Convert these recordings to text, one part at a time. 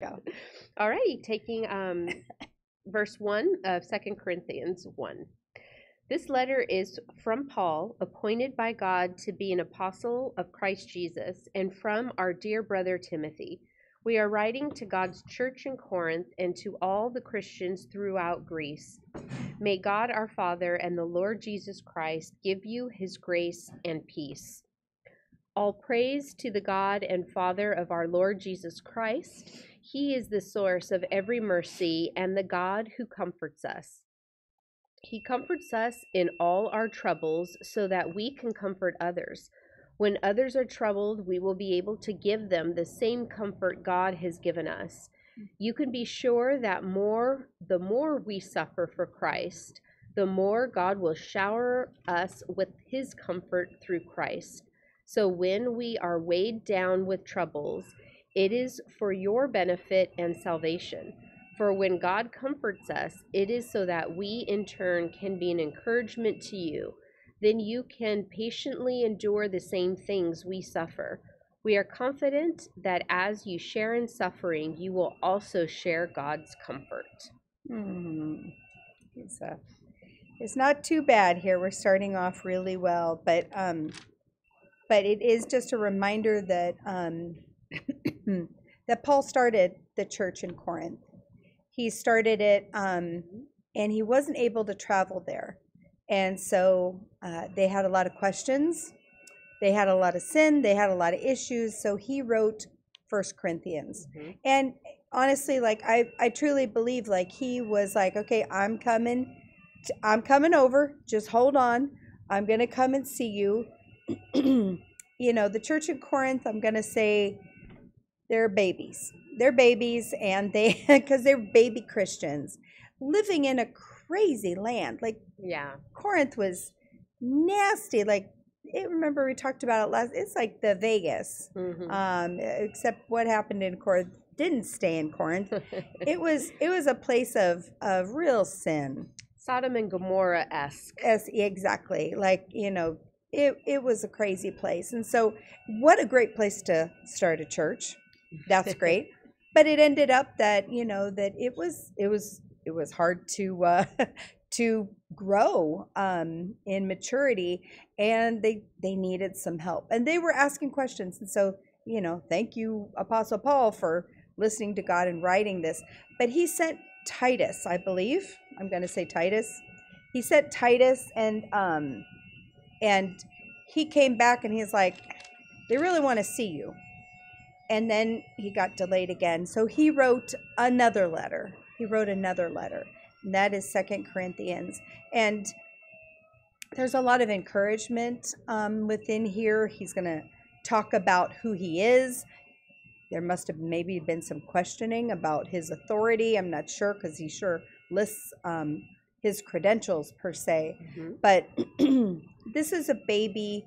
Go. All right, taking um, verse 1 of Second Corinthians 1. This letter is from Paul, appointed by God to be an apostle of Christ Jesus, and from our dear brother Timothy. We are writing to God's church in Corinth and to all the Christians throughout Greece. May God our Father and the Lord Jesus Christ give you his grace and peace. All praise to the God and Father of our Lord Jesus Christ. He is the source of every mercy and the God who comforts us. He comforts us in all our troubles so that we can comfort others. When others are troubled, we will be able to give them the same comfort God has given us. You can be sure that more the more we suffer for Christ, the more God will shower us with his comfort through Christ. So when we are weighed down with troubles, it is for your benefit and salvation. For when God comforts us, it is so that we in turn can be an encouragement to you. Then you can patiently endure the same things we suffer. We are confident that as you share in suffering, you will also share God's comfort. Hmm. It's, uh, it's not too bad here. We're starting off really well, but um, but it is just a reminder that um, that Paul started the church in Corinth. He started it, um, and he wasn't able to travel there, and so uh, they had a lot of questions. They had a lot of sin. They had a lot of issues. So he wrote First Corinthians, Mhm. and honestly, like I, I truly believe, like he was like, okay, I'm coming, t- I'm coming over. Just hold on. I'm gonna come and see you. you know, the church in Corinth. I'm gonna say they're babies. They're babies, and they because they're baby Christians living in a crazy land. Like Yeah. Corinth was nasty. Like it, remember we talked about it last. It's like the Vegas, Mhm. um, except what happened in Corinth didn't stay in Corinth. It was it was a place of of real sin. Sodom and Gomorrah esque. As exactly like you know it it was a crazy place, and so what a great place to start a church. That's great. but it ended up that you know that it was it was it was hard to uh, to grow um, in maturity, and they they needed some help, and they were asking questions, and so you know thank you Apostle Paul for listening to God and writing this. But he sent Titus, I believe. I'm going to say Titus. He sent Titus, and um, and he came back, and he's like, they really want to see you and then he got delayed again. So he wrote another letter. He wrote another letter. And that is Second Corinthians. And there's a lot of encouragement um, within here. He's going to talk about who he is. There must have maybe been some questioning about his authority. I'm not sure because he sure lists um, his credentials per se Mhm. but this is a baby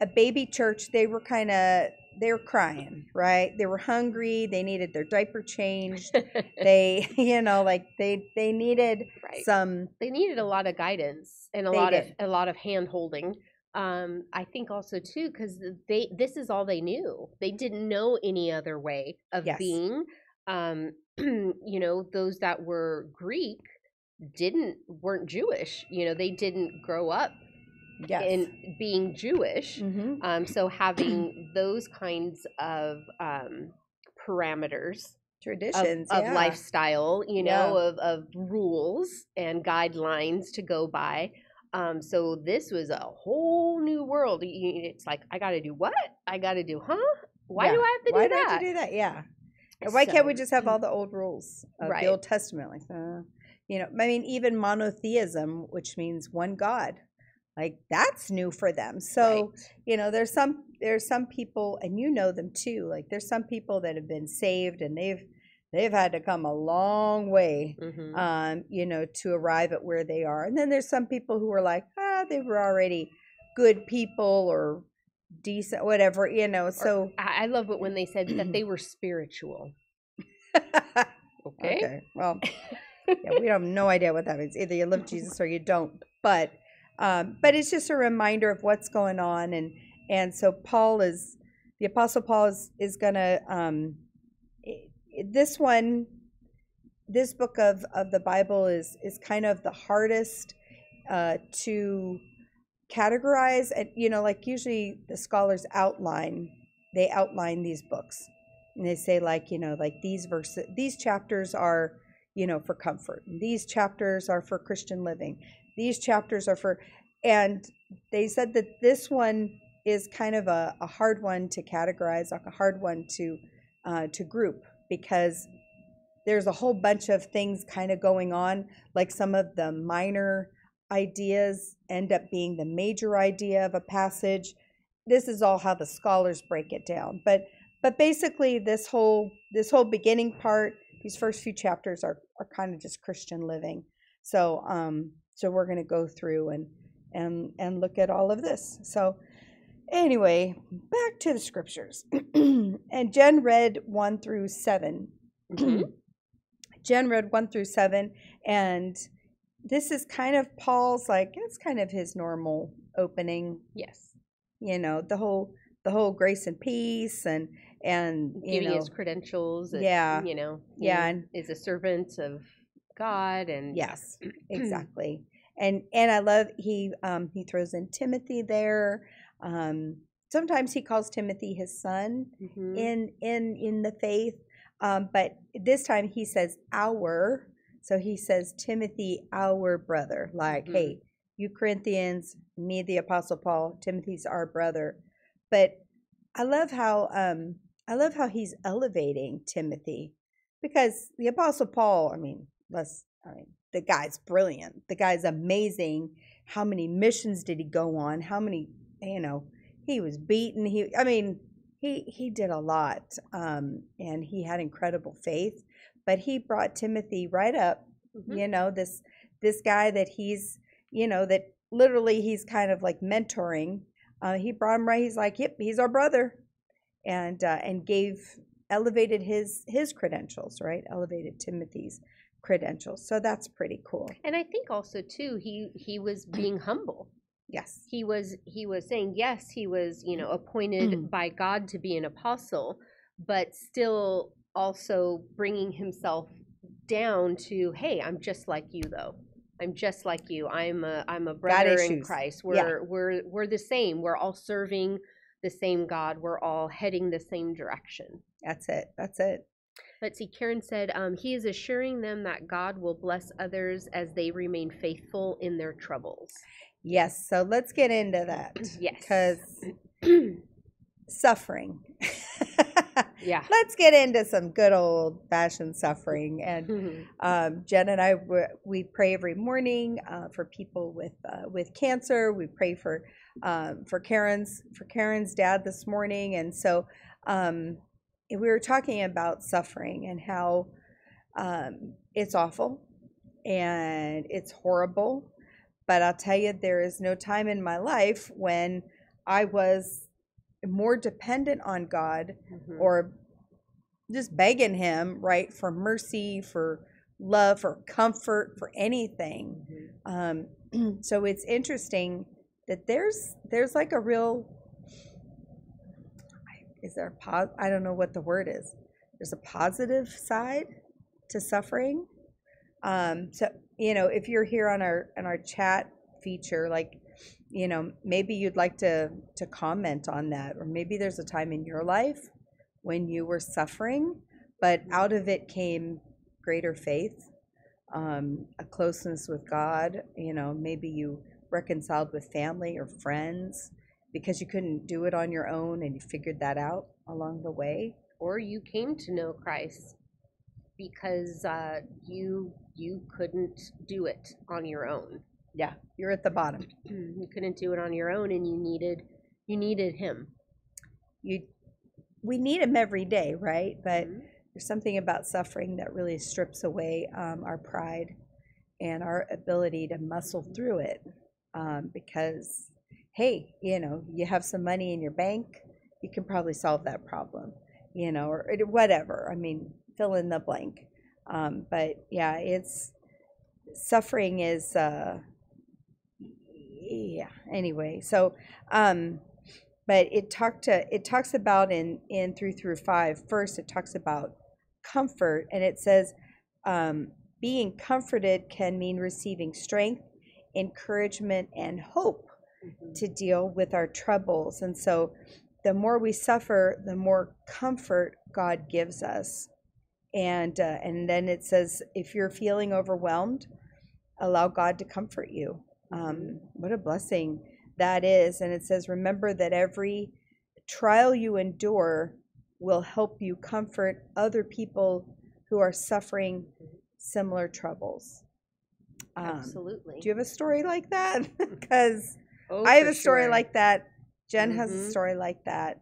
a baby church they were kind of they were crying right they were hungry they needed their diaper changed they you know like they they needed right. some they needed a lot of guidance and a lot did. of a lot of hand holding um i think also too because they this is all they knew they didn't know any other way of Yes. being um you know those that were greek didn't weren't jewish you know they didn't grow up yes in being jewish hmm um so having those kinds of um parameters traditions of yeah. lifestyle, you know, Yeah. of, of rules and guidelines to go by. Um, so this was a whole new world. It's like I got to do what? I got to do, huh? Why Yeah. do I have to why do do I that? have to do that yeah And why can't we just have all the old rules of Right. the old testament like uh, you know i mean even monotheism which means one god like that's new for them so Right. you know there's some there's some people and you know them too like there's some people that have been saved and they've they've had to come a long way Mhm. um you know to arrive at where they are and then there's some people who are like ah they were already good people or decent whatever you know so I, I love it when they said that they were spiritual. Okay. okay well yeah, we have no idea what that means either you love jesus or you don't but um but it's just a reminder of what's going on and and so paul is the apostle paul is is gonna um this one, this book of, of the Bible is is kind of the hardest uh, to categorize. And you know, like usually the scholars outline they outline these books, and they say like you know like these verses, these chapters are you know for comfort. These chapters are for Christian living. These chapters are for, and they said that this one is kind of a, a hard one to categorize, like a hard one to uh, to group because there's a whole bunch of things kind of going on. Like some of the minor ideas end up being the major idea of a passage. This is all how the scholars break it down. But but basically this whole this whole beginning part, these first few chapters are are kind of just Christian living. So um so we're going to go through and and and look at all of this. So Anyway, back to the scriptures. and Jen read 1 through 7. Mhm. Jen read 1 through 7 and this is kind of Paul's like it's kind of his normal opening, yes. you know, the whole the whole grace and peace and and you Giving know his credentials. and, Yeah. You know, Yeah, and- is a servant of God and Yes, exactly. And and I love he um he throws in Timothy there. Um sometimes he calls Timothy his son Mhm. in in in the faith. Um but this time he says our so he says Timothy our brother like Mhm. hey you Corinthians me the apostle Paul Timothy's our brother. But I love how um I love how he's elevating Timothy because the apostle Paul I mean let's I mean the guy's brilliant. The guy's amazing. How many missions did he go on? How many, you know, he was beaten. He I mean, he he did a lot. Um and he had incredible faith, but he brought Timothy right up, Mhm. you know, this this guy that he's, you know, that literally he's kind of like mentoring. Uh he brought him right. He's like, "Yep, he's our brother." And uh and gave elevated his his credentials, right? Elevated Timothy's credentials. So that's pretty cool. And I think also too he he was being humble. Yes. He was he was saying yes, he was, you know, appointed Mm. by God to be an apostle, but still also bringing himself down to, hey, I'm just like you though. I'm just like you. I'm a I'm a brother in. Christ. We're we're we're the same. We're all serving the same God. We're all heading the same direction. That's it. That's it. Let's see, Karen said, um, he is assuring them that God will bless others as they remain faithful in their troubles. Yes. So let's get into that. Yes. Because suffering. Yeah. let's get into some good old fashioned suffering. And Mhm. um, Jen and I we- we pray every morning uh, for people with uh, with cancer. We pray for um, for Karen's for Karen's dad this morning, and so um, we were talking about suffering and how um, it's awful and it's horrible. But I'll tell you, there is no time in my life when I was more dependent on God Mhm. or just begging him right for mercy for love for comfort for anything Mhm. um, so it's interesting that there's there's like a real is there a pos- i don't know what the word is. There's a positive side to suffering. Um, so you know if you're here on our on our chat feature like you know maybe you'd like to to comment on that or maybe there's a time in your life when you were suffering but out of it came greater faith um, a closeness with god you know maybe you reconciled with family or friends because you couldn't do it on your own and you figured that out along the way Or you came to know Christ because uh, you you couldn't do it on your own. yeah you're at the bottom You couldn't do it on your own, and you needed you needed Him. you we need him every day right but Mhm. there's something about suffering that really strips away um, our pride and our ability to muscle through it um, because hey you know you have some money in your bank you can probably solve that problem you know or, whatever i mean fill in the blank. Um, but yeah it's suffering is uh yeah anyway so um but it talked to it talks about in in three through five first it talks about comfort, and it says, um, being comforted can mean receiving strength, encouragement, and hope Mhm. to deal with our troubles. And so the more we suffer, the more comfort God gives us. And uh, and then it says if you're feeling overwhelmed, allow God to comfort you. Um, what a blessing that is. And it says remember that every trial you endure will help you comfort other people who are suffering similar troubles. Um, Absolutely. do you have a story like that? Because Oh, I have a story sure. like that. Jen has a Mhm. story like that.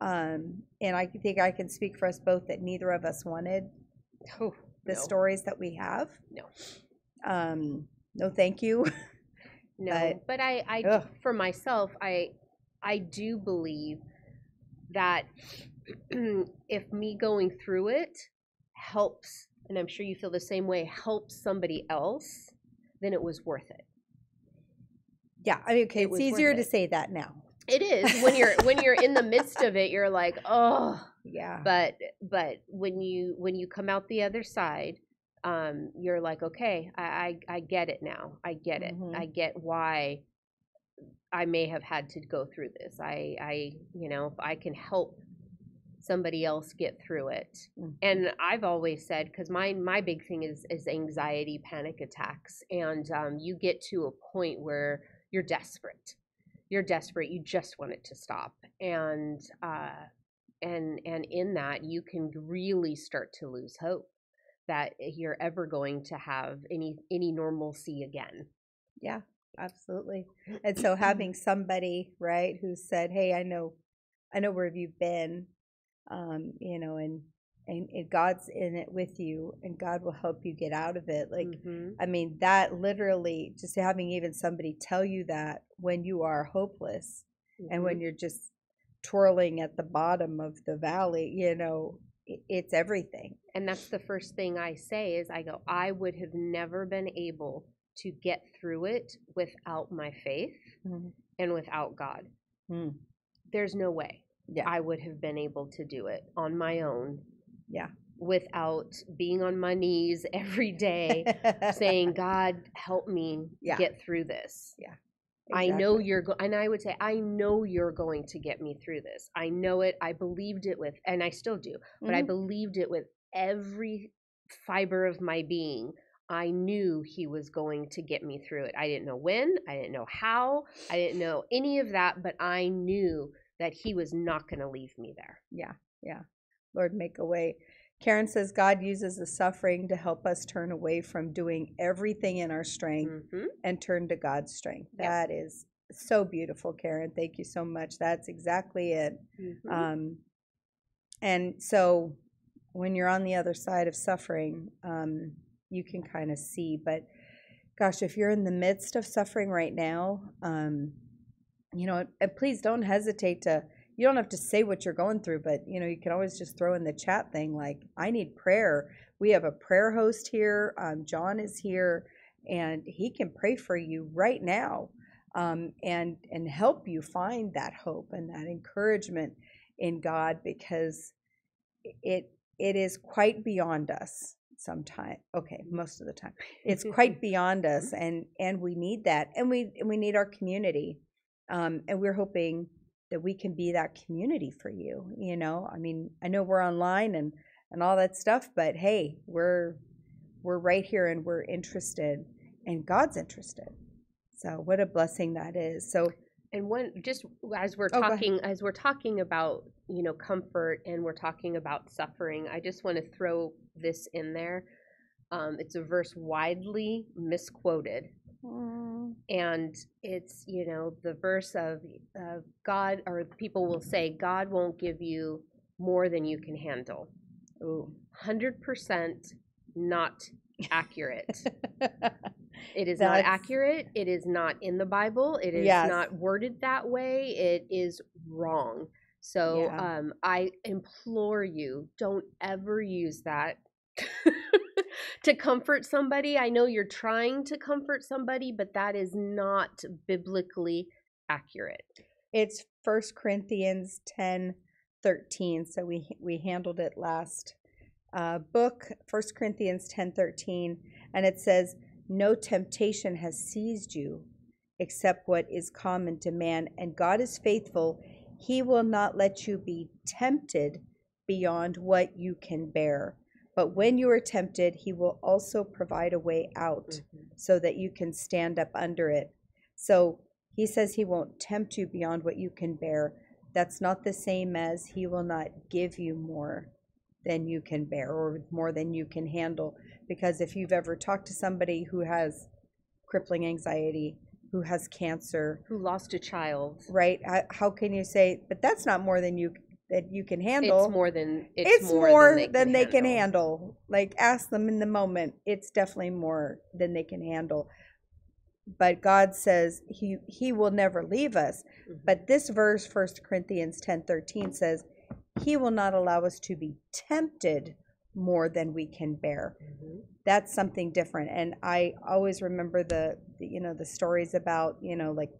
Um, and I think I can speak for us both that neither of us wanted Oh, the no. stories that we have. No. Um, no, thank you. No, but- but, I, I, Ugh. for myself, I, I do believe that if me going through it helps, and I'm sure you feel the same way, helps somebody else, then it was worth it. Yeah, I mean, okay, it's was easier to say that now. It is when you're when you're in the midst of it, you're like, oh, Yeah. but but when you when you come out the other side um you're like okay i i, I get it now i get it Mhm. i get why i may have had to go through this i i you know if i can help somebody else get through it Mhm. and i've always said because my my big thing is is anxiety panic attacks and um, you get to a point where you're desperate. You're desperate. You just want it to stop. And uh and and in that you can really start to lose hope that you're ever going to have any any normalcy again. Yeah, absolutely. And so having somebody, right, who said, "Hey, I know, I know where you've been, um, you know, and, and and God's in it with you, and God will help you get out of it." Like, Mhm. I mean, that literally, just having even somebody tell you that when you are hopeless and Mhm. when you're just twirling at the bottom of the valley, you know, it's everything. and that's the first thing i say is i go i would have never been able to get through it without my faith Mhm. and without god Mm. there's no way Yeah. i would have been able to do it on my own Yeah. without being on my knees every day saying god help me Yeah. get through this Yeah, I know you're go- and I would say I know you're going to get me through this. I know it. I believed it with and I still do. But I Mhm. believed it with every fiber of my being. I knew he was going to get me through it. I didn't know when, I didn't know how, I didn't know any of that, but I knew that he was not going to leave me there. Yeah, yeah. Lord, make a way. Karen says God uses the suffering to help us turn away from doing everything in our strength hmm and turn to God's strength. Yep. That is so beautiful, Karen. Thank you so much. That's exactly it. Mm-hmm. Um, and so when you're on the other side of suffering, um, you can kind of see. But gosh, if you're in the midst of suffering right now, um, you know, please don't hesitate to. You don't have to say what you're going through, but you know, you can always just throw in the chat thing like, "I need prayer." We have a prayer host here. Um, John is here, and he can pray for you right now, um, and and help you find that hope and that encouragement in God because it it is quite beyond us sometimes okay most of the time it's quite beyond us and and we need that and we and we need our community um and we're hoping that we can be that community for you you know? I mean i know we're online and and all that stuff but hey we're we're right here and we're interested and god's interested. So what a blessing that is. So and one just as we're Oh, talking as we're talking about you know comfort and we're talking about suffering i just want to throw this in there. Um, it's a verse widely misquoted and it's you know the verse of uh, god or people will say god won't give you more than you can handle ooh 100% not accurate it is not accurate. It is not in the Bible. It is Yes. not worded that way. It is wrong. So Yeah. um, I implore you, don't ever use that to comfort somebody. I know you're trying to comfort somebody, but that is not biblically accurate. It's First Corinthians 10 13. So we we handled it last uh, book, 1 Corinthians 10:13, and it says, "No temptation has seized you except what is common to man, and God is faithful. He will not let you be tempted beyond what you can bear. But when you are tempted, he will also provide a way out Mhm. so that you can stand up under it." So, he says he won't tempt you beyond what you can bear. That's not the same as he will not give you more than you can bear or more than you can handle. Because if you've ever talked to somebody who has crippling anxiety, who has cancer, Who lost a child? right? How, how can you say, but that's not more than you that you can handle? It's more than it's, It's more, than, than, they, they can handle. Like ask them in the moment. It's definitely more than they can handle. But God says he he will never leave us. Mhm. But this verse, 1 Corinthians 10 13, says, He will not allow us to be tempted more than we can bear. Mhm. That's something different. And I always remember the, the you know, the stories about, you know, like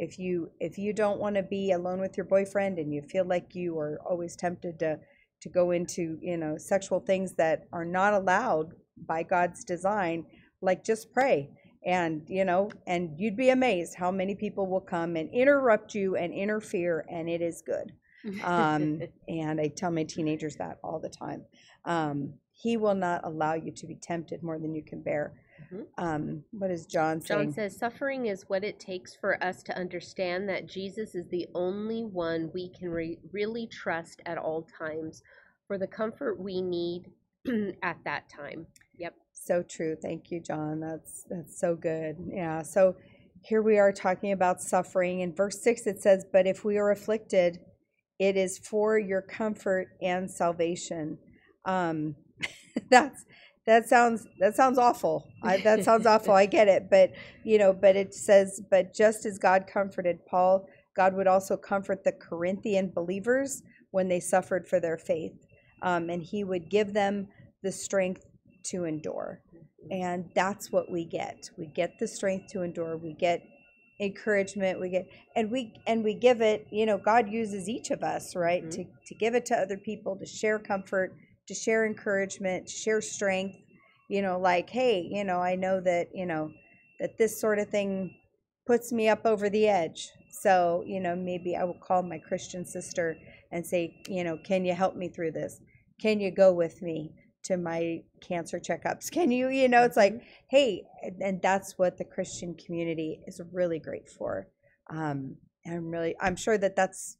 if you if you don't want to be alone with your boyfriend and you feel like you are always tempted to to go into, you know, sexual things that are not allowed by God's design, like just pray. And you know and you'd be amazed how many people will come and interrupt you and interfere and it is good. Um, and i tell my teenagers that all the time. Um, he will not allow you to be tempted more than you can bear Mhm. um, what is john saying? John says, Suffering is what it takes for us to understand that Jesus is the only one we can re- really trust at all times for the comfort we need at that time. Yep. so true. Thank you john. That's that's so good. Yeah. So here we are talking about suffering. In verse 6 it says but if we are afflicted it is for your comfort and salvation. Um that's that sounds that sounds awful. I, that sounds awful. I get it. But you know but it says but just as god comforted paul god would also comfort the corinthian believers when they suffered for their faith um, and he would give them the strength to endure. And that's what we get. We get the strength to endure. We get encouragement. We get and we and we give it you know god uses each of us right Mhm. to to give it to other people to share comfort to share encouragement to share strength you know like hey you know i know that you know that this sort of thing puts me up over the edge. So you know maybe i will call my christian sister and say you know can you help me through this? Can you go with me to my cancer checkups? Can you you know it's like hey and, and that's what the christian community is really great for. Um and i'm really i'm sure that that's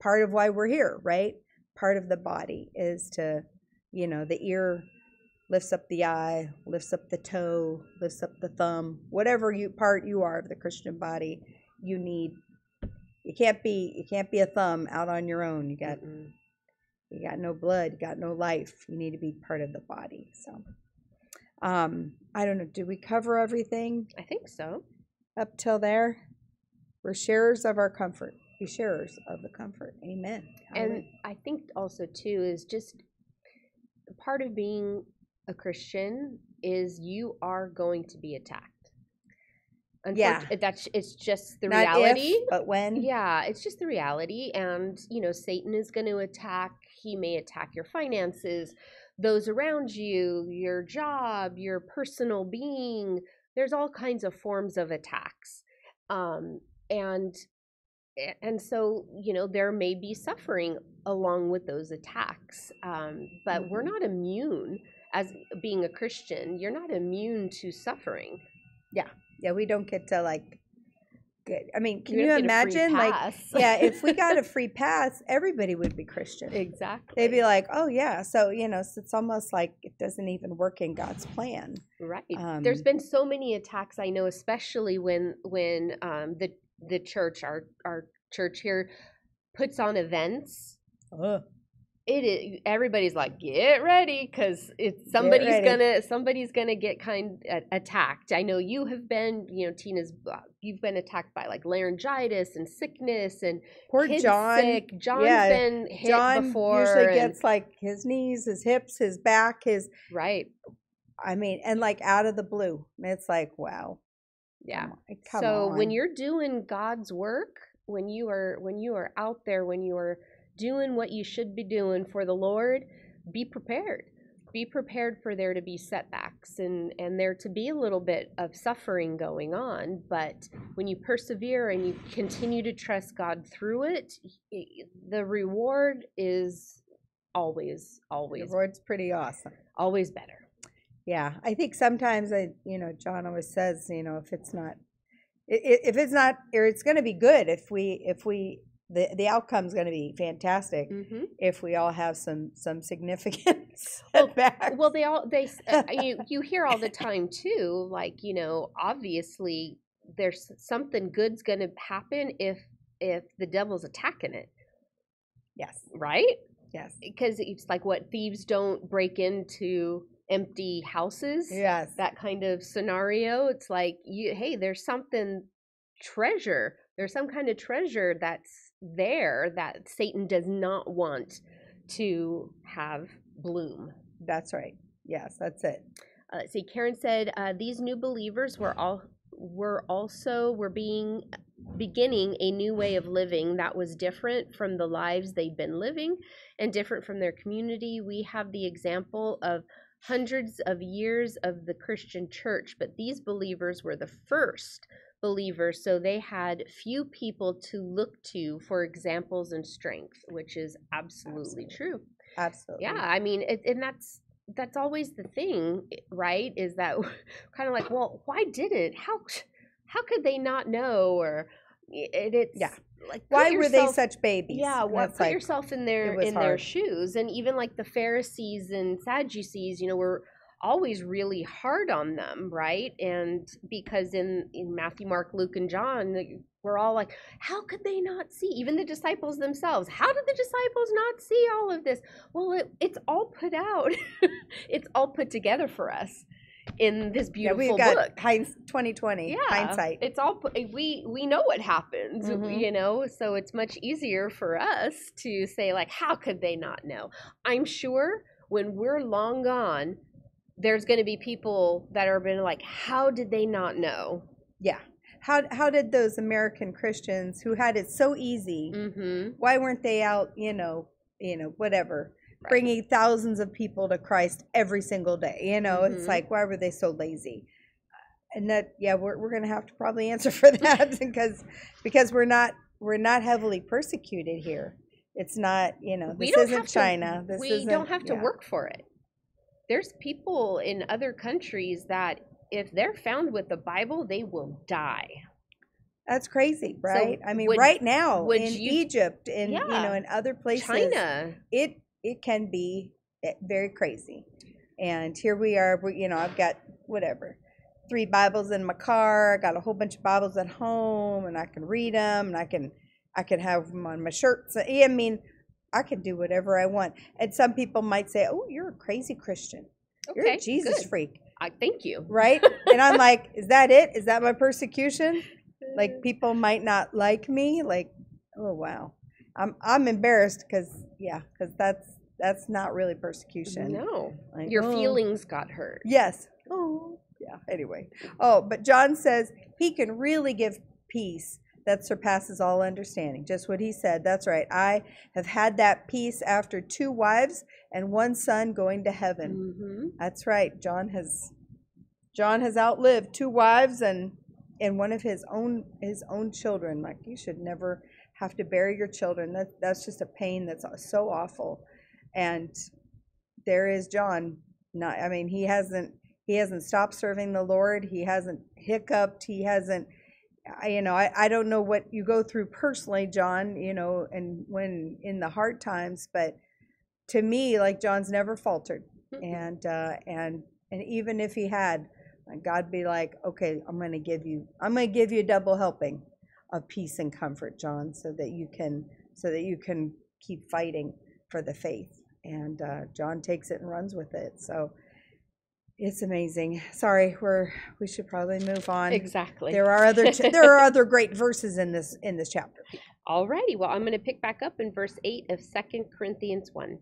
part of why we're here right part of the body is to you know the ear lifts up the eye lifts up the toe lifts up the thumb whatever you part you are of the christian body you need you can't be you can't be a thumb out on your own. You got Mm-mm. you got no blood you got no life. You need to be part of the body so. Um i don't know did we cover everything? I think so. up till there? We're sharers of our comfort be sharers of the comfort amen And Hallelujah. I think also too is just part of being a Christian is you are going to be attacked. Yeah. That's it's just the Not reality. if, but when Yeah, it's just the reality. And, you know, Satan is going to attack. He may attack your finances, those around you, your job, your personal being. There's all kinds of forms of attacks. Um, and and so you know there may be suffering along with those attacks um, but we're Mhm. not immune as being a christian you're not immune to suffering. Yeah Yeah, we don't get to like get i mean can you don't get a free imagine like yeah if we got a free pass everybody would be christian. Exactly they'd be like oh yeah. So you know so it's almost like it doesn't even work in god's plan. Right. Um, There's been so many attacks I know, especially when when um, the the church, our our church here, puts on events. Ugh. It is everybody's like, get ready, because it's somebody's gonna somebody's gonna get kind uh, attacked. I know you have been, you know, Tina's uh, you've been attacked by like laryngitis and sickness and poor kids john sick. John's yeah, been hit john before. usually and- gets like his knees his hips his back his right. i mean and like out of the blue it's like wow Yeah. come on, so when you're doing god's work when you are when you are out there when you are doing what you should be doing for the lord be prepared. Be prepared for there to be setbacks and, and there to be a little bit of suffering going on. But when you persevere and you continue to trust God through it, the reward is always, always, The Lord's pretty awesome. always better. Yeah, I think sometimes I, you know, John always says, you know, if it's not, if it's not, or it's going to be good if we, if we, the the outcome's going to be fantastic hmm if we all have some some significant Well-. Well, they all they uh, you you hear all the time too. Like you know, obviously there's something good's going to happen if if the devil's attacking it, yes, right? yes, Because it's like what thieves don't break into empty houses. yes. That kind of scenario. It's like you, hey, there's something treasure. There's some kind of treasure that's there that Satan does not want to have bloom. That's right. Yes, that's it. Uh, let's see. Karen said uh, these new believers were all were also were being beginning a new way of living that was different from the lives they'd been living and different from their community. We have the example of hundreds of years of the Christian church, but these believers were the first believers, so they had few people to look to for examples and strength, which is absolutely, Absolutely. true. Absolutely. Yeah, I mean, it, and that's that's always the thing, right? Is that kind of like, well, why didn't how how could they not know? Or it, it's Yeah. like Why were they such babies? Yeah, what put like, yourself in their in their shoes, and even like the Pharisees and Sadducees, you know, were always really hard on them, right? And because in in Matthew, Mark, Luke, and John, we're all like, how could they not see? Even the disciples themselves, how did the disciples not see all of this? Well, it, it's all put out, it's all put together for us in this yeah, beautiful we've got book hinds, 2020 yeah hindsight. it's all we we know what happens Mhm. you know so it's much easier for us to say like how could they not know i'm sure when we're long gone there's going to be people that are been like how did they not know Yeah. How how did those American Christians who had it so easy? mm-hmm Why weren't they out? You know, you know, whatever, Right. bringing thousands of people to Christ every single day. You know, it's Mhm. like why were they so lazy? And that yeah, we're we're gonna have to probably answer for that because because we're not we're not heavily persecuted here. It's not you know we this don't isn't have to- China. This we don't have to yeah. work for it there's people in other countries that if they're found with the bible they will die That's crazy, right? I mean, would- right now in you- Egypt and you know in other places, china it it can be eh, very crazy. And here we are. We, you know, I've got whatever three Bibles in my car. I got a whole bunch of Bibles at home, and I can read them, and I can I can have them on my shirts. I mean, I can do whatever I want. And some people might say, "Oh, you're a crazy Christian. You're a Jesus good. freak." I thank you right? and I'm like, is that it? Is that my persecution? Like people might not like me. Like, oh wow, I'm I'm embarrassed because yeah, because that's that's not really persecution. No, Like, your oh. feelings got hurt. Yes. Oh yeah. Anyway. Oh, but John says he can really give peace that surpasses all understanding. Just what he said. That's right. I have had that peace after two wives and one son going to heaven. Mm-hmm. That's right. John has John has outlived two wives and and one of his own his own children. Like you should never have to bury your children. That that's just a pain that's so awful. And there is John. Not I mean he hasn't he hasn't stopped serving the Lord. He hasn't hiccuped. He hasn't I, you know, I, I don't know what you go through personally, John, you know, and when in the hard times, but to me, like John's never faltered and uh, and and even if he had, God be like, okay, I'm going to give you, I'm going to give you a double helping of peace and comfort, John, so that you can, so that you can keep fighting for the faith. And uh, John takes it and runs with it. So it's amazing. Sorry, we're we should probably move on. Exactly. There are other there are other great verses in this in this chapter. Alrighty, well, I'm going to pick back up in verse 8 of Second Corinthians 1.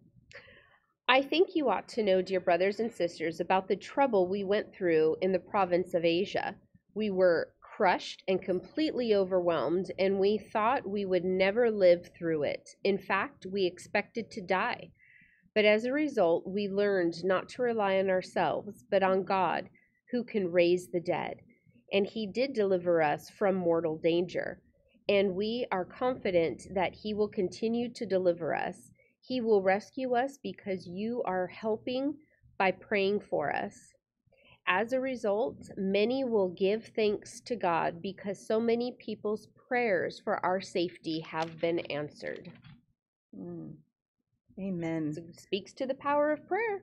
I think you ought to know, dear brothers and sisters, about the trouble we went through in the province of Asia. We were crushed and completely overwhelmed, and we thought we would never live through it. In fact, we expected to die. But as a result, we learned not to rely on ourselves, but on God, who can raise the dead. And he did deliver us from mortal danger. And we are confident that he will continue to deliver us. He will rescue us because you are helping by praying for us. As a result, many will give thanks to God because so many people's prayers for our safety have been answered. Mm. Amen. So it speaks to the power of prayer.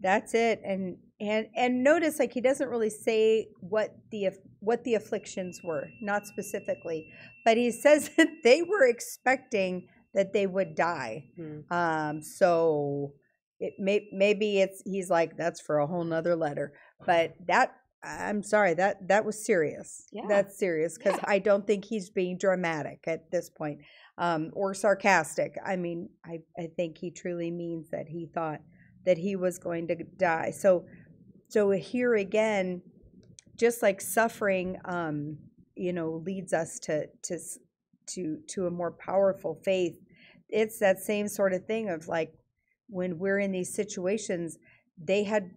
That's it. And and and notice like he doesn't really say what the what the afflictions were, not specifically, but he says that they were expecting that they would die. Hmm. Um, so it may maybe it's he's like that's for a whole nother letter, but that I'm sorry that that was serious. Yeah. That's serious because Yeah. I don't think he's being dramatic at this point um, or sarcastic. I mean, I I think he truly means that he thought that he was going to die. So so here again, just like suffering, um, you know, leads us to to to to a more powerful faith. It's that same sort of thing of like when we're in these situations, they had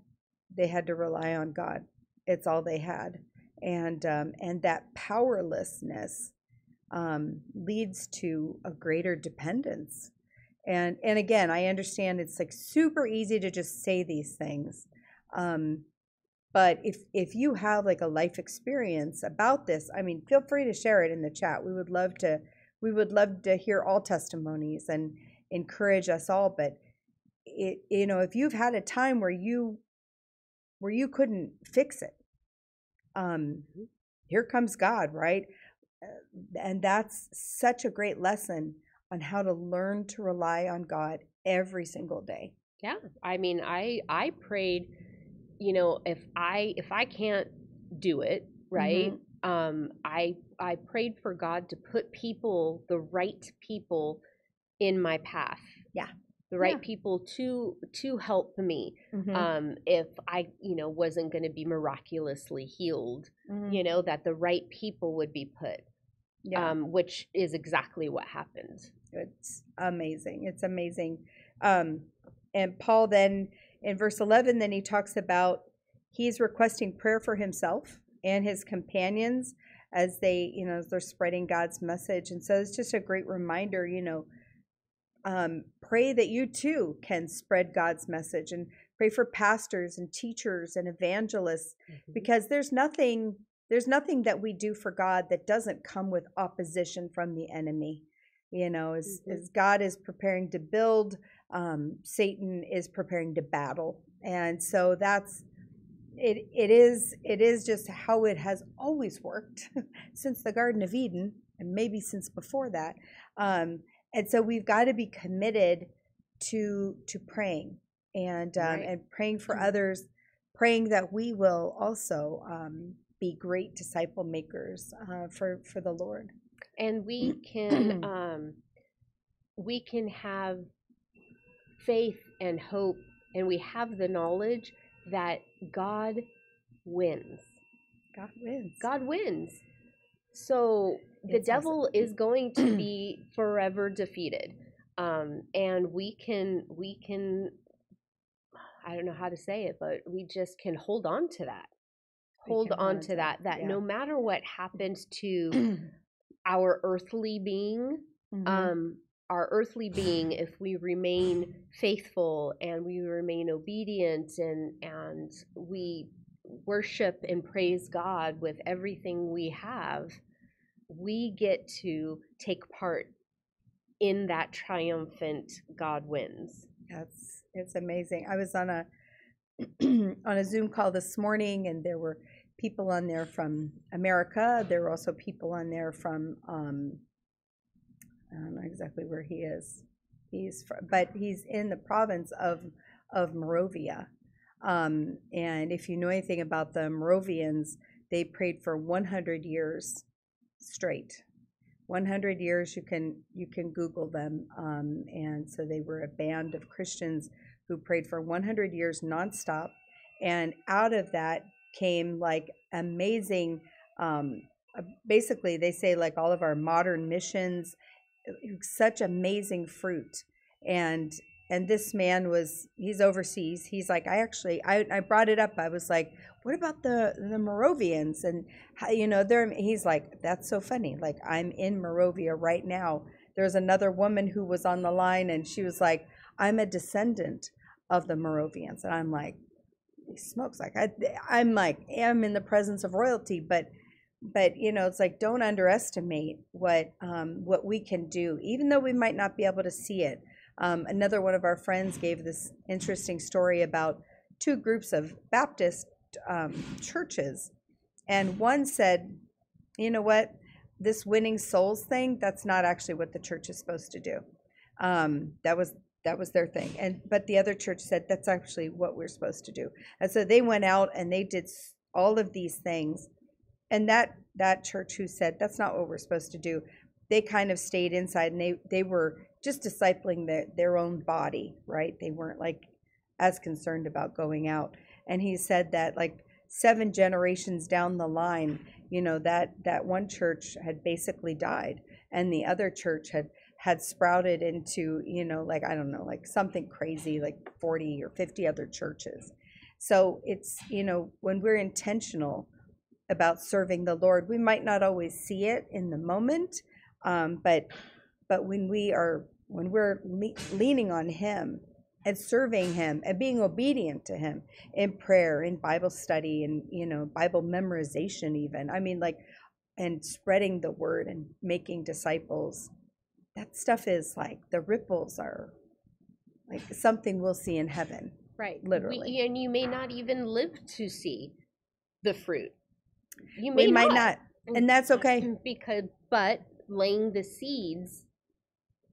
they had to rely on God. It's all they had, and um, and that powerlessness um, leads to a greater dependence. And and again, I understand it's like super easy to just say these things. Um, but if if you have like a life experience about this, I mean, feel free to share it in the chat. We would love to we would love to hear all testimonies and encourage us all. But it you know, if you've had a time where you where you couldn't fix it, um, here comes God, right? Uh, And that's such a great lesson on how to learn to rely on God every single day. Yeah. I mean, I I prayed, you know, if I if I can't do it, right? Um I I prayed for God to put people, the right people in my path. Yeah. The right Yeah. people to to help me. Mhm. Um if I, you know, wasn't going to be miraculously healed, Mhm. you know, that the right people would be put. yeah. Um which is exactly what happened. It's amazing. It's amazing. Um, and Paul then in verse 11, then he talks about he's requesting prayer for himself and his companions as they, you know, as they're spreading God's message. And so it's just a great reminder, you know, um, pray that you too can spread God's message and pray for pastors and teachers and evangelists because there's nothing there's nothing that we do for God that doesn't come with opposition from the enemy. You know, as, Mhm. as God is preparing to build, um, Satan is preparing to battle, and so that's it. It is it is just how it has always worked since the Garden of Eden, and maybe since before that. Um, and so we've got to be committed to to praying and um, Right. and praying for Mhm. others, praying that we will also um, be great disciple makers uh, for for the Lord. and we can um we can have faith and hope and we have the knowledge that God wins. God wins. God wins. So the It's devil awesome. is going to be forever defeated. Um and we can we can I don't know how to say it, but we just can hold on to that. We Hold on to that that yeah. no matter what happens to our earthly being, Mhm. um our earthly being if we remain faithful and we remain obedient and and we worship and praise God with everything we have we get to take part in that triumphant God wins That's it's amazing. I was on a on a Zoom call this morning, and there were people on there from America. There were also people on there from um, I don't know exactly where he is. He's fr- but he's in the province of of Moravia. Um, and if you know anything about the Moravians, they prayed for 100 years straight. 100 years you can you can google them um, and so they were a band of christians who prayed for 100 years nonstop and out of that came like amazing um, uh, basically they say like all of our modern missions uh, such amazing fruit and and this man was he's overseas. He's like, I actually I, I brought it up. I was like, what about the the Moravians and how, you know they're he's like that's so funny. Like I'm in Moravia right now. There's another woman who was on the line and she was like, I'm a descendant of the Moravians, and I'm like, he smokes like I I'm like am in the presence of royalty, but but you know it's like don't underestimate what um, what we can do even though we might not be able to see it another one of our friends gave this interesting story about two groups of baptist um, churches. And one said you know what? This winning souls thing that's not actually what the church is supposed to do. Um, that was that was their thing. And but the other church said that's actually what we're supposed to do. And so they went out and they did all of these things. And that that church who said that's not what we're supposed to do they kind of stayed inside and they they were just discipling their, their own body right they weren't like as concerned about going out and he said that like seven generations down the line you know that that one church had basically died and the other church had had sprouted into you know like i don't know like something crazy like 40 or 50 other churches so it's you know when we're intentional about serving the Lord. We might not always see it in the moment, Um, but but when we are when we're leaning on Him and serving Him and being obedient to Him in prayer, in Bible study, and you know Bible memorization, even I mean like and spreading the word and making disciples. That stuff is like the ripples are like something we'll see in heaven. Right. Literally. We, and you may not even live to see the fruit. You We may might not, and that's okay. because but laying the seeds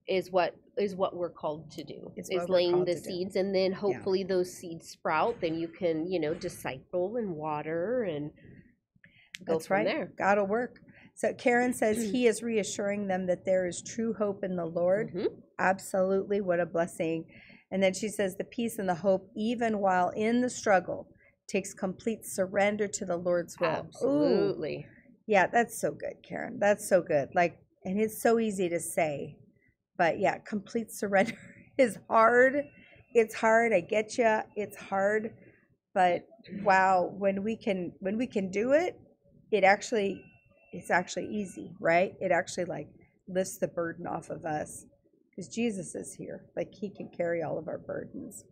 is what is what we're called to do It's is laying the to do. seeds and then hopefully those seeds sprout then you can you know disciple and water and go That's from right. there God will work. So Karen says he is reassuring them that there is true hope in the Lord. Mhm. Absolutely. What a blessing. And then she says the peace and the hope, even while in the struggle, takes complete surrender to the Lord's will. Ooh. absolutely Yeah, that's so good, Karen. That's so good. Like, and it's so easy to say, but yeah, complete surrender is hard. It's hard. I get you. It's hard, but wow, when we can when we can do it, it actually it's actually easy, right? It actually like lifts the burden off of us because Jesus is here. Like He can carry all of our burdens.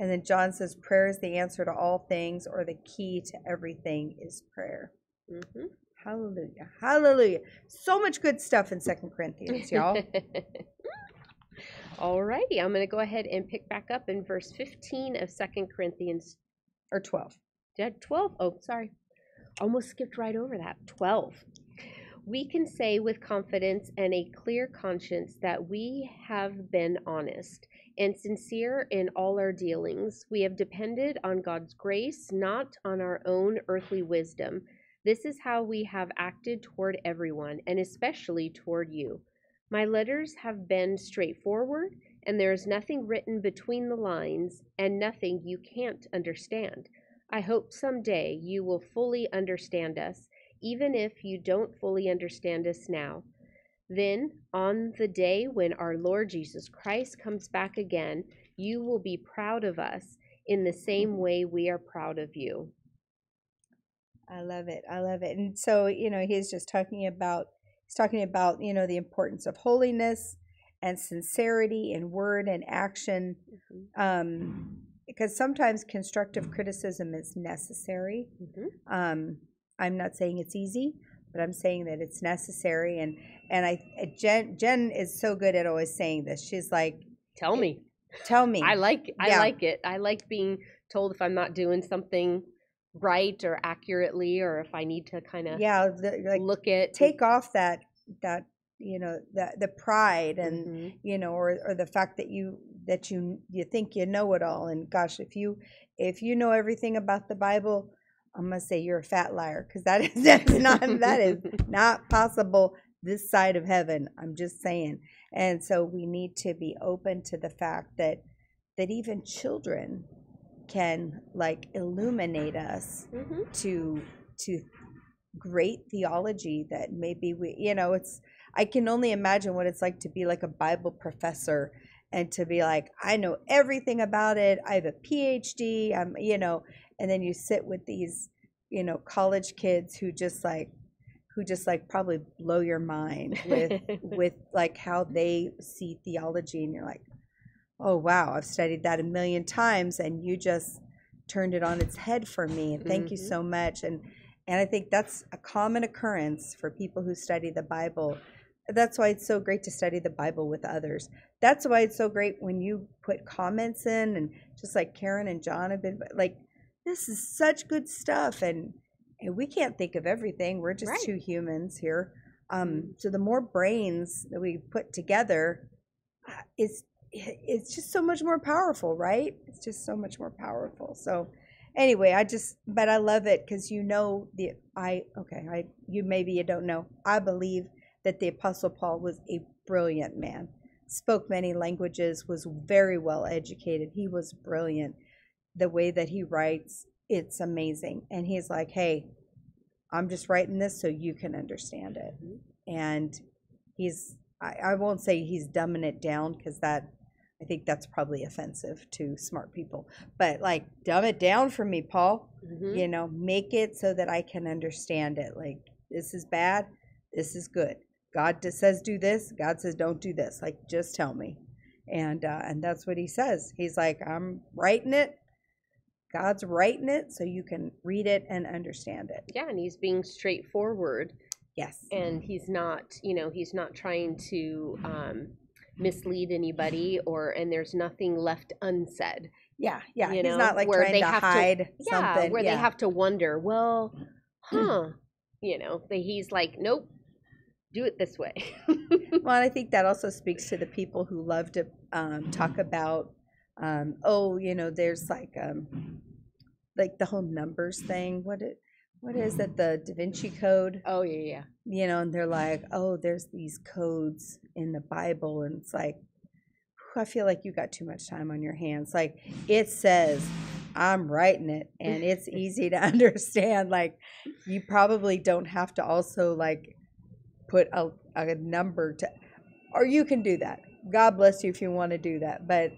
And then John says, prayer is the answer to all things, or the key to everything is prayer. Mhm. Hallelujah. Hallelujah. So much good stuff in Second Corinthians, y'all. Alrighty, I'm going to go ahead and pick back up in verse 15 of Second Corinthians or 12. Did 12? Oh, sorry. Almost skipped right over that. 12. We can say with confidence and a clear conscience that we have been honest and sincere in all our dealings. We have depended on God's grace, not on our own earthly wisdom. This is how we have acted toward everyone, and especially toward you. My letters have been straightforward, and there is nothing written between the lines, and nothing you can't understand. I hope someday you will fully understand us, even if you don't fully understand us now. Then, on the day when our Lord Jesus Christ comes back again, you will be proud of us in the same way we are proud of you. I love it. I love it. And so, you know, he's just talking about he's talking about, you know, the importance of holiness and sincerity in word and action. Um, because sometimes constructive criticism is necessary. Mhm. Um, I'm not saying it's easy, but I'm saying that it's necessary. And and I Jen Jen is so good at always saying this. She's like, Tell me. "Tell me." I like I Yeah. like it. I like being told if I'm not doing something right or accurately or if I need to kind of yeah, the, like look at take off that that you know the the pride and Mhm. you know or or the fact that you that you you think you know it all and gosh if you if you know everything about the bible i'm gonna say you're a fat liar because that is that's not that is not possible this side of heaven i'm just saying and so we need to be open to the fact that that even children can like illuminate us Mhm. to to great theology that maybe we you know it's i can only imagine what it's like to be like a bible professor and to be like, I know everything about it. I have a PhD. I'm, you know, and then you sit with these, you know, college kids who just like, who just like probably blow your mind with with like how they see theology, and you're like, oh wow, I've studied that a million times, and you just turned it on its head for me. And thank you Mhm. so much. And and I think that's a common occurrence for people who study the Bible. That's why it's so great to study the Bible with others. That's why it's so great when you put comments in and just like Karen and John have been like, this is such good stuff. And, and we can't think of everything. We're just Right. two humans here. Um, so the more brains that we put together, uh, it's it's just so much more powerful, right? It's just so much more powerful. So anyway, I just but I love it because you know the I okay I you maybe you don't know I believe that the apostle Paul was a brilliant man, spoke many languages, was very well educated. He was brilliant. The way that he writes, it's amazing. And he's like, hey, I'm just writing this so you can understand it. Mhm. And he's I, I won't say he's dumbing it down because that I think that's probably offensive to smart people. But like dumb it down for me, Paul. Mhm. You know, make it so that I can understand it. Like this is bad, this is good. God just says do this, God says don't do this. Like just tell me. And uh, and that's what he says. He's like, I'm writing it. God's writing it so you can read it and understand it. Yeah, and he's being straightforward, Yes. and he's not, you know, he's not trying to um, mislead anybody, or and there's nothing left unsaid. Yeah, yeah. you He's know, not like where trying they to have to- hide Yeah, where yeah. they have to wonder, well, huh? you know, that he's like, nope, do it this way. Well, I think that also speaks to the people who love to um, talk about, um, oh, you know, there's like, um, like the whole numbers thing. What it, what is it? The Da Vinci Code. oh yeah, yeah. You know, and they're like, oh, there's these codes in the Bible, and it's like, I feel like you got too much time on your hands. Like it says. I'm writing it and it's easy to understand. Like you probably don't have to also like put a, a number to or you can do that god bless you if you want to do that but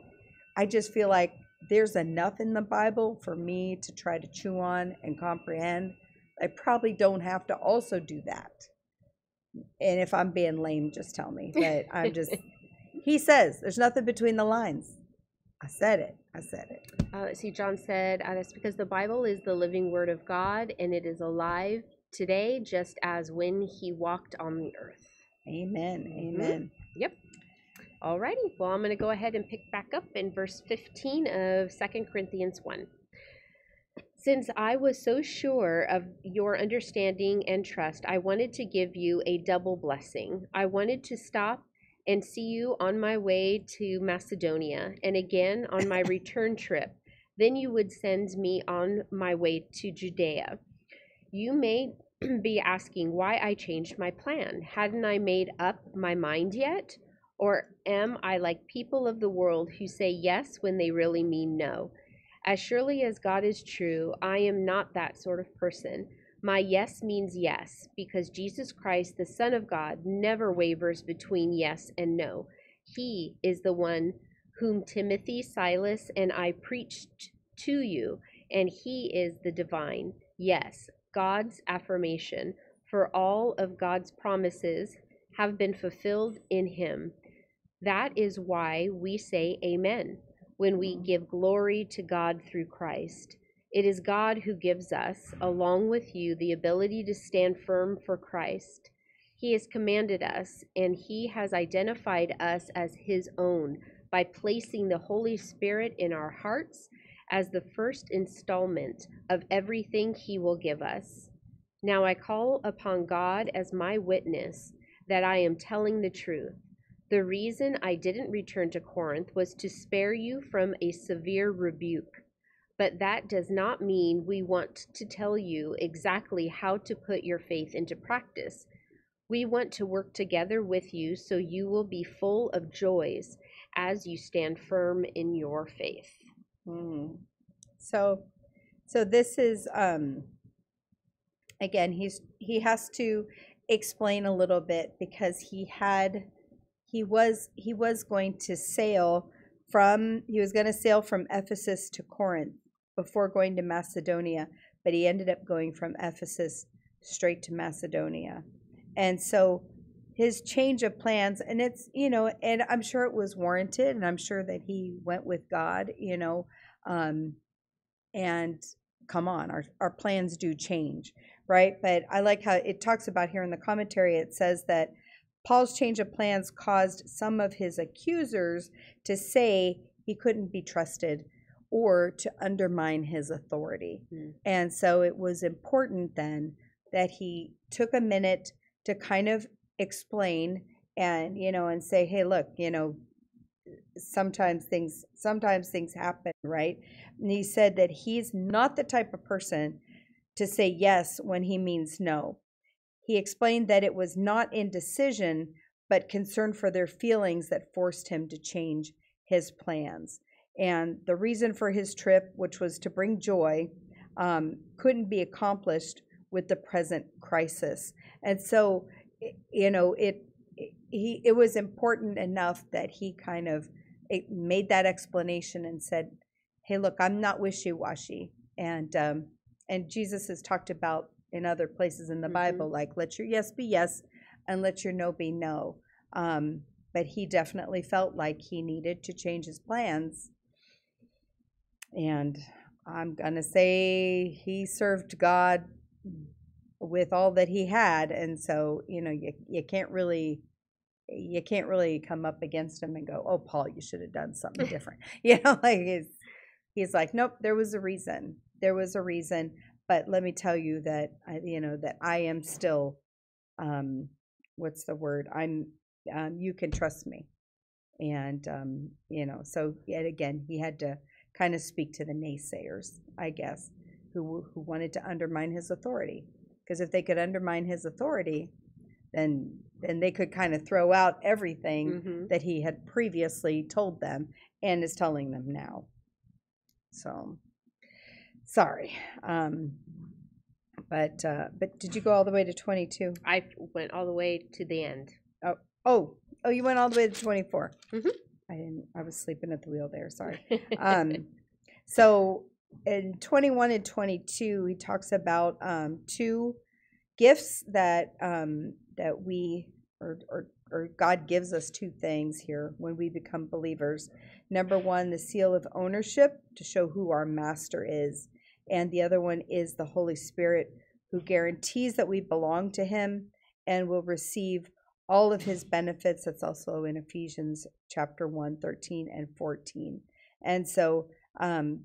i just feel like there's enough in the bible for me to try to chew on and comprehend i probably don't have to also do that. And if i'm being lame just tell me. But i'm just he says there's nothing between the lines. I said it. I said it. Uh, see, John said, uh, that's because the Bible is the living word of God and it is alive today just as when he walked on the earth. amen. Mm-hmm. amen. Alrighty, well, I'm going to go ahead and pick back up in verse 15 of Second Corinthians 1. Since I was so sure of your understanding and trust, I wanted to give you a double blessing. I wanted to stop and see you on my way to Macedonia and again on my return trip. Then you would send me on my way to Judea. You may be asking why I changed my plan. Hadn't I made up my mind yet? Or am I like people of the world who say yes when they really mean no? As surely as God is true, I am not that sort of person. My yes means yes, because Jesus Christ, the Son of God, never wavers between yes and no. He is the one whom Timothy, Silas, and I preached to you, and he is the divine, yes, God's affirmation, for all of God's promises have been fulfilled in him. That is why we say amen when we mm-hmm. give glory to God through Christ. It is God who gives us, along with you, the ability to stand firm for Christ. He has commanded us, and He has identified us as His own by placing the Holy Spirit in our hearts as the first installment of everything He will give us. Now I call upon God as my witness that I am telling the truth. The reason I didn't return to Corinth was to spare you from a severe rebuke. But that does not mean we want to tell you exactly how to put your faith into practice. We want to work together with you so you will be full of joys as you stand firm in your faith. Mm. So, so this is um, again. He's he has to explain a little bit because he had he was he was going to sail from he was going to sail from Ephesus to Corinth before going to Macedonia, but he ended up going from Ephesus straight to Macedonia. And so his change of plans and it's you know and i'm sure it was warranted and i'm sure that he went with god you know um and come on our our plans do change right but i like how it talks about here in the commentary it says that paul's change of plans caused some of his accusers to say he couldn't be trusted or to undermine his authority. Mm. and so it was important then that he took a minute to kind of explain and you know and say hey look you know sometimes things sometimes things happen right? And he said that he's not the type of person to say yes when he means no he explained that it was not indecision but concern for their feelings that forced him to change his plans. And the reason for his trip which was to bring joy um, couldn't be accomplished with the present crisis. And so you know it he it was important enough that he kind of made that explanation and said hey look i'm not wishy-washy. And um and jesus has talked about in other places in the Mhm. bible like let your yes be yes and let your no be no. Um but he definitely felt like he needed to change his plans. And i'm gonna say he served god with all that he had and so you know you, you can't really you can't really come up against him and go oh paul you should have done something different. You know like he's, he's like nope there was a reason. There was a reason but let me tell you that I, you know that i am still um what's the word? I'm um, you can trust me. And um you know so yet again he had to kind of speak to the naysayers i guess who who wanted to undermine his authority. Because if they could undermine his authority then then they could kind of throw out everything Mhm. that he had previously told them and is telling them now. So sorry um but uh but did you go all the way to 22 I went all the way to the end. oh oh oh! you went all the way to 24 Mhm. i didn't i was sleeping at the wheel there sorry um so in 21 and 22 he talks about um two gifts that um that we or or or God gives us two things here when we become believers. Number one, the seal of ownership to show who our master is. And the other one is the Holy Spirit who guarantees that we belong to him and will receive all of his benefits. That's also in Ephesians chapter 1, 13 and 14. And so um,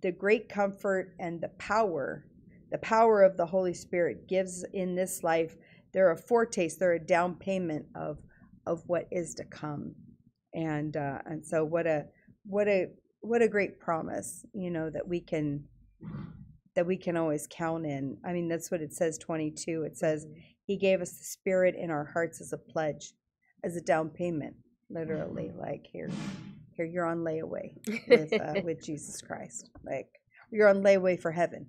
the great comfort and the power, the power of the Holy Spirit gives in this life, they're a foretaste, they're a down payment of of what is to come. And uh, and so what a what a what a great promise, you know, that we can that we can always count in. I mean, that's what it says 22. It says he gave us the spirit in our hearts as a pledge, as a down payment, literally like here here you're on layaway with uh, with Jesus Christ. Like you're on layaway for heaven.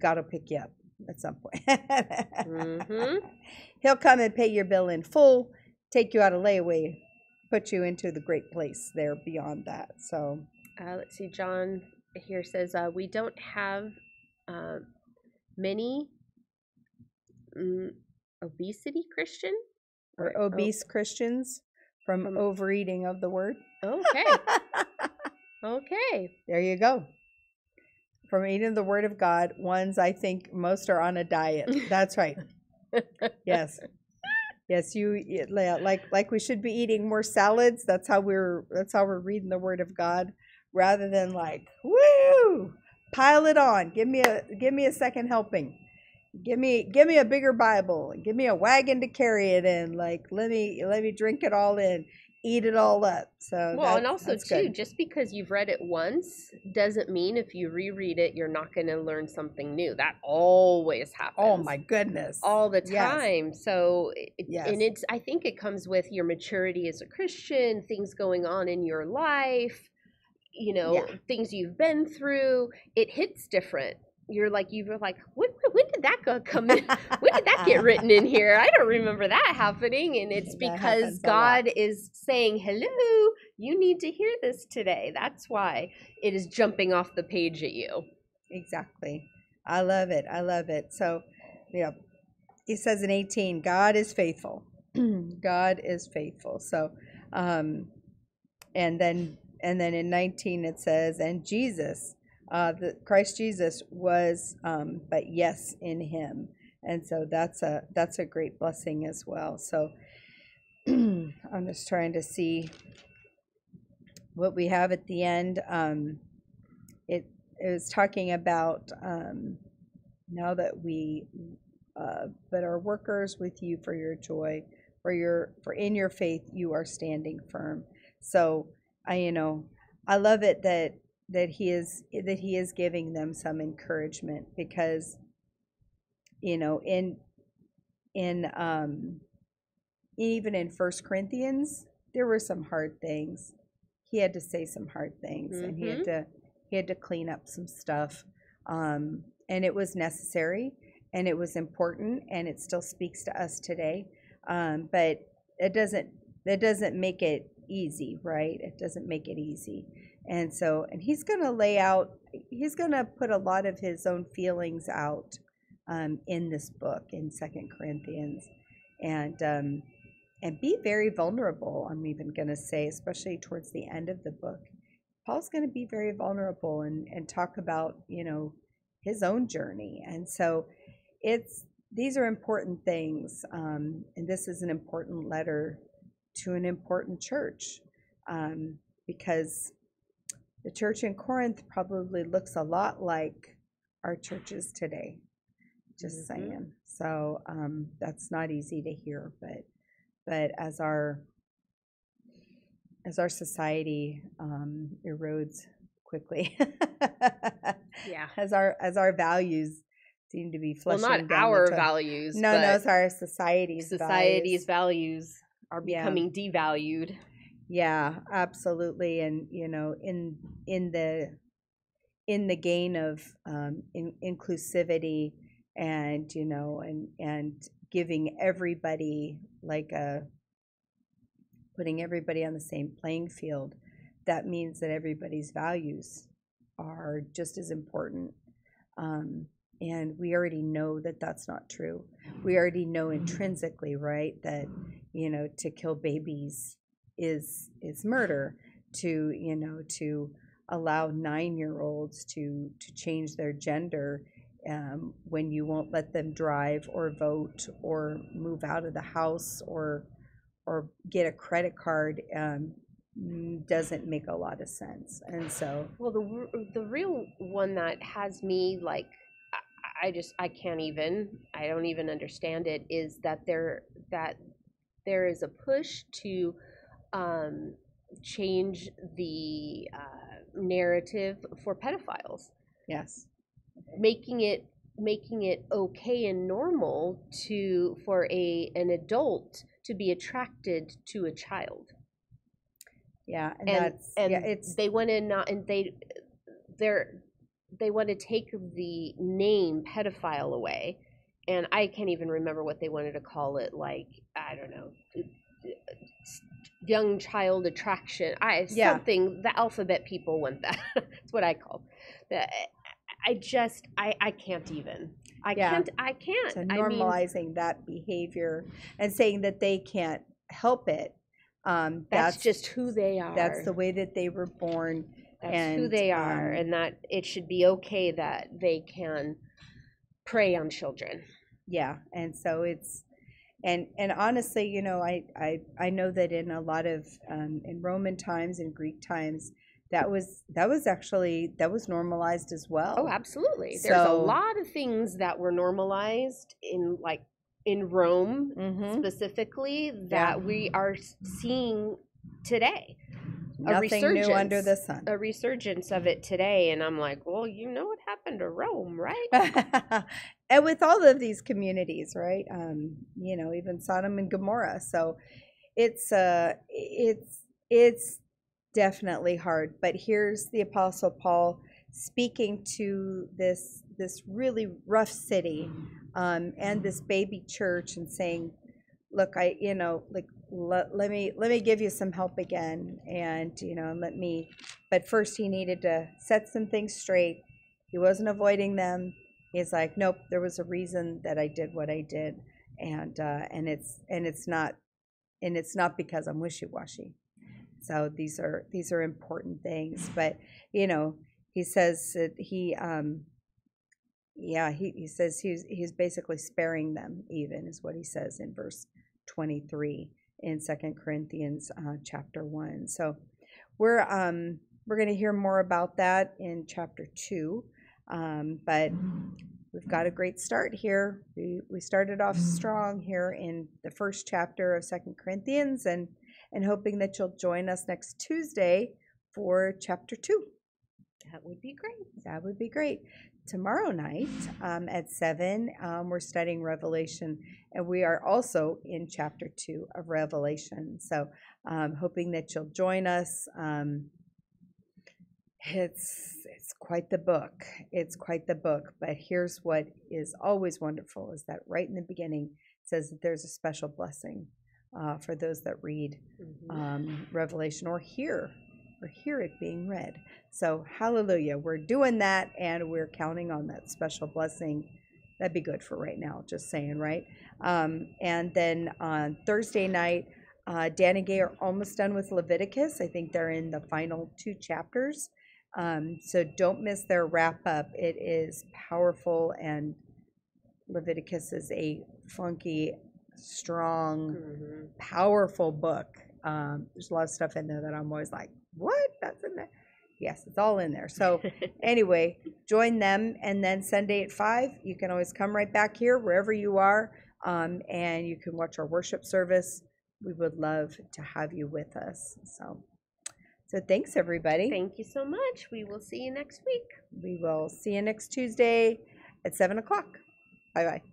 God will pick you up at some point. Mhm. He'll come and pay your bill in full, take you out of layaway, put you into the great place there beyond that. So Uh, let's see. John here says uh, we don't have uh, many mm, obesity Christian. or Right. Oh, obese Christians from From- overeating of the word. Okay. okay. there you go. From eating the word of God, ones I think most are on a diet. That's right. yes yes you like like we should be eating more salads that's how we're that's how we're reading the word of god rather than like woo pile it on give me a give me a second helping give me give me a bigger bible give me a wagon to carry it in like let me let me drink it all in eat it all up so Well, and also too, good. just because you've read it once doesn't mean if you reread it, you're not going to learn something new. That always oh happens. oh my goodness all the Yes. time. So, it, Yes. and it's I think it comes with your maturity as a Christian, things going on in your life, you know, Yeah. things you've been through. It hits different you're like you were like when, when did that go come in when did that get written in here i don't remember that happening and it's because happens a lot. god is saying hello you need to hear this today that's why it is jumping off the page at you Exactly. I love it. I love it. So, yeah, he says in 18, God is faithful. God is faithful. So, um, and then and then in 19 it says, and Jesus, uh, the Christ Jesus was, um, but yes, in Him. And so that's a that's a great blessing as well. So, I'm just trying to see what we have at the end. Um, it it was talking about um, now that we uh, but are workers with you for your joy for your for in your faith you are standing firm so i you know i love it that that he is that he is giving them some encouragement because you know in in um even in first corinthians there were some hard things. He had to say some hard things and he had to he had to clean up some stuff um, and it was necessary and it was important and it still speaks to us today um, but it doesn't it doesn't make it easy right it doesn't make it easy and so and he's going to lay out he's going to put a lot of his own feelings out um, in this book in second corinthians and um, and be very vulnerable i'm even going to say especially towards the end of the book Paul's going to be very vulnerable and, and talk about, you know, his own journey. And so it's, these are important things. Um, and this is an important letter to an important church um, because the church in Corinth probably looks a lot like our churches today. Just Mhm. saying. So um, that's not easy to hear, but but as our as our society um, erodes quickly, yeah as our as our values seem to be well flushing not down our values No, no, it's our society's society's values. values are Yeah. becoming devalued Yeah, absolutely, and you know, in in the in the gain of um, in, inclusivity and you know and and giving everybody like a putting everybody on the same playing field that means that everybody's values are just as important um, and we already know that that's not true. We already know intrinsically right that you know to kill babies is is murder to you know to allow nine year olds to to change their gender um, when you won't let them drive or vote or move out of the house or or get a credit card um, doesn't make a lot of sense. And so Well, the the real one that has me like I, just I can't even I don't even understand it is that there that there is a push to um, change the uh, narrative for pedophiles, yes. Making it making it okay and normal to for a an adult to be attracted to a child. Yeah and, and that's and yeah it's they want to not and they they're they want to take the name pedophile away and i can't even remember what they wanted to call it like i don't know young child attraction i Yeah. something the alphabet people want that that's what i call that i just i i can't even. I Yeah. can't i can't. So I mean, normalizing that behavior and saying that they can't help it um, that's, just who they are. that's the way that they were born That's who they are, um, and that it should be okay that they can prey on children. yeah and so it's and and honestly you know i i i know that in a lot of um, in roman times and greek times that was that was actually that was normalized as well Oh, absolutely. There's a lot of things that were normalized in like in Rome mm-hmm. specifically that we are seeing today. A nothing new under the sun. A resurgence of it today, and I'm like, well, you know what happened to Rome, right? and with all of these communities right um you know even sodom and gomorrah. So it's uh it's it's definitely hard. But here's the apostle paul speaking to this this really rough city um, and this baby church and saying, "Look, I you know like let, let me let me give you some help again, and you know let me." But first, he needed to set some things straight. He wasn't avoiding them. He's like, "Nope, there was a reason that I did what I did." And uh, and it's and it's not and it's not because I'm wishy washy. So these are these are important things. But you know, he says that he um yeah, he, he says he's he's basically sparing them even is what he says in verse 23 in Second Corinthians uh, chapter 1. So we're um we're going to hear more about that in chapter 2. Um, but we've got a great start here. We, we started off strong here in the first chapter of Second Corinthians and and hoping that you'll join us next Tuesday for chapter 2. That would be great. That would be great. Tomorrow night um, at 7, um, we're studying Revelation, and we are also in chapter 2 of Revelation. So, um, hoping that you'll join us. Um, it's it's quite the book. It's quite the book. But here's what is always wonderful: is that right in the beginning it says that there's a special blessing uh, for those that read Mhm. um, Revelation or hear or hear it being read. So hallelujah, we're doing that and we're counting on that special blessing. That'd be good for right now, just saying, right? Um, and then on Thursday night, uh, Dan and Gay are almost done with Leviticus. I think they're in the final two chapters. Um, so don't miss their wrap up. It is powerful, and Leviticus is a funky, strong, Mhm. powerful book. Um, there's a lot of stuff in there that I'm always like, what? That's in there. Yes, it's all in there. So anyway, join them, and then Sunday at five, you can always come right back here wherever you are, um, and you can watch our worship service. We would love to have you with us. So, so thanks everybody. Thank you so much. We will see you next week. we will see you next Tuesday at seven o'clock. Bye bye.